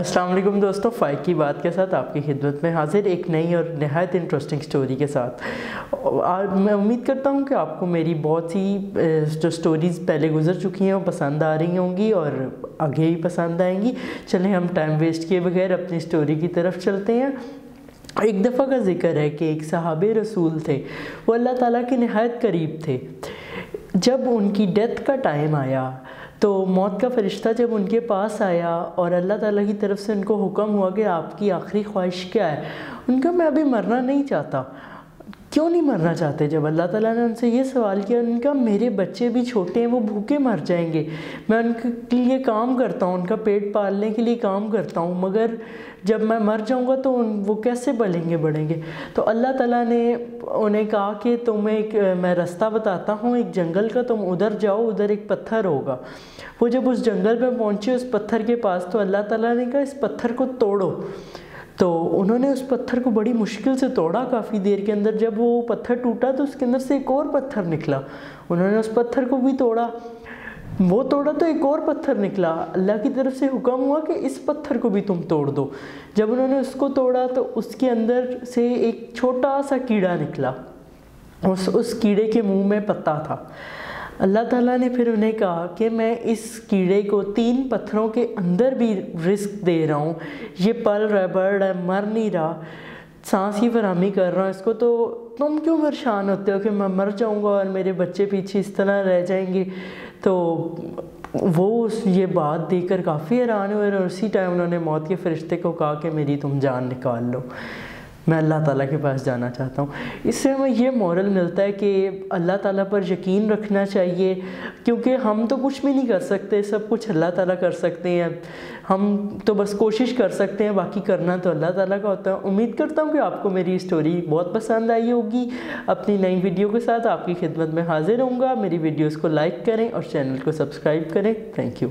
السلام علیکم دوستوں فائق کی بات کے ساتھ آپ کی خدمت میں حاضر ایک نئی اور نہایت انٹرسٹنگ سٹوری کے ساتھ۔ میں امید کرتا ہوں کہ آپ کو میری بہت سی جو سٹوریز پہلے گزر چکی ہیں وہ پسند آ رہی ہوں گی اور آگے ہی پسند آئیں گی۔ چلیں ہم ٹائم ویسٹ کیے بغیر اپنی سٹوری کی طرف چلتے ہیں۔ ایک دفعہ کا ذکر ہے کہ ایک صحاب رسول تھے۔ وہ اللہ تعالیٰ کے نہایت قریب تھے۔ جب ان کی ڈیتھ کا ٹائم آیا تو موت کا فرشتہ جب ان کے پاس آیا اور اللہ تعالیٰ کی طرف سے ان کو حکم ہوا کہ آپ کی آخری خواہش کیا ہے، ان کا میں ابھی مرنا نہیں چاہتا۔ کیوں نہیں مرنا چاہتے جب اللہ تعالیٰ نے ان سے یہ سوال کیا، ان کا میرے بچے بھی چھوٹے ہیں، وہ بھوکے مر جائیں گے۔ میں ان کے لیے کام کرتا ہوں، ان کا پیٹ پالنے کے لیے کام کرتا ہوں، مگر جب میں مر جاؤں گا تو ان، وہ کیسے بلیں گے، بڑھیں گے؟ تو اللہ تعالیٰ نے انہیں کہا کہ تمہیں ایک، میں رستہ بتاتا ہوں، ایک جنگل کا، تم ادھر جاؤ، ادھر ایک پتھر ہوگا۔ وہ جب اس جنگل میں پہنچے، اس پتھر کے پاس، تو اللہ تعالیٰ نے کہا، اس پتھر کو توڑو۔ تو انہوں نے اس پتھر کو بڑی مشکل سے توڑا کافی دیر کے اندر، جب وہ پتھر ٹوٹا تو اس کے اندر سے ایک اور پتھر نکلا۔ انہوں نے اس پتھر کو بھی توڑا۔ وہ توڑا تو ایک اور پتھر نکلا۔ اللہ کی طرف سے حکم ہوا کہ اس پتھر کو بھی تم توڑ دو۔ جب انہوں نے اس کو توڑا تو اس کے اندر سے ایک چھوٹا سا کیڑا نکلا۔ اس اس کیڑے کے منہ میں پتا تھا۔ اللہ تعالیٰ نے پھر انہیں کہا کہ میں اس کیڑے کو تین پتھروں کے اندر بھی رزق دے رہا ہوں۔ یہ پل رہا ہے بڑھ رہا ہے مر نہیں رہا۔ سانس ہی فراہمی کر رہا ہوں اس کو۔ تو تم کیوں پریشان ہوتے ہو کہ میں مر جاؤں گا اور میرے بچے پیچھے اس طرح رہ جائیں گے؟ تو وہ اس یہ بات دیکھ کر کافی حیران ہوئے اور اسی ٹائم انہوں نے موت کے فرشتے کو کہا کہ میری تم جان نکال لو۔ میں اللہ تعالیٰ کے پاس جانا چاہتا ہوں۔ اس سے ہمیں یہ مورل ملتا ہے کہ اللہ تعالیٰ پر یقین رکھنا چاہیے، کیونکہ ہم تو کچھ بھی نہیں کر سکتے، سب کچھ اللہ تعالیٰ کر سکتے ہیں۔ ہم تو بس کوشش کر سکتے ہیں، باقی کرنا تو اللہ تعالیٰ کا ہوتا ہے۔ امید کرتا ہوں کہ آپ کو میری اسٹوری بہت پسند آئی ہوگی۔ اپنی نئی ویڈیو کے ساتھ آپ کی خدمت میں حاضر ہوں گا۔ میری ویڈیوز کو لائک کریں اور چینل کو سبسکرائب کریں۔ Thank you